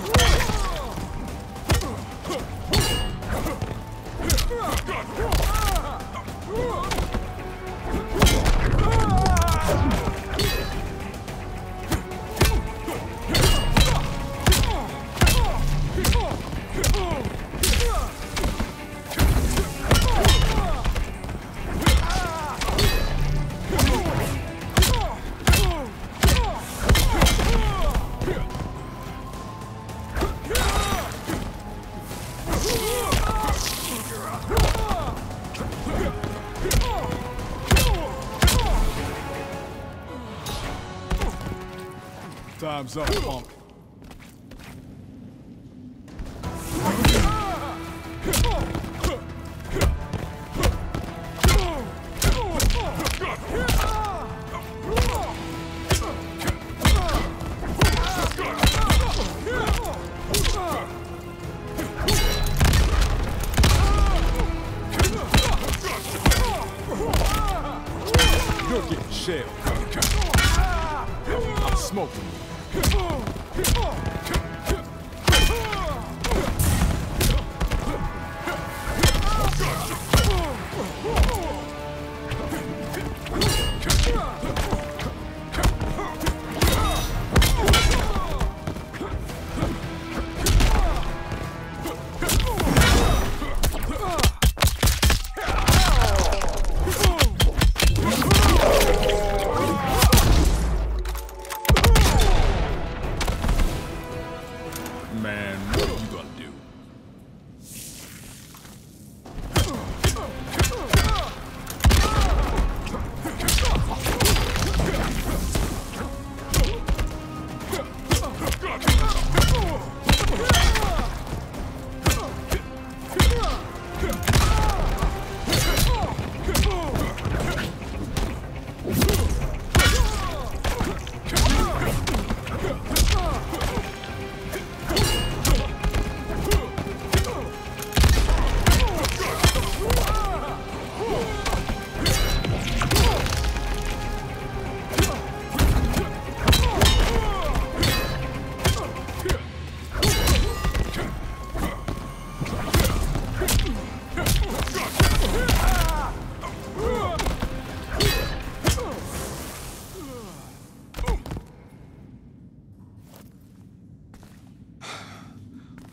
Oh! Time's up, punk. You're getting shelled. Smoking Man,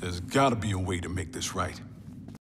There's gotta be a way to make this right.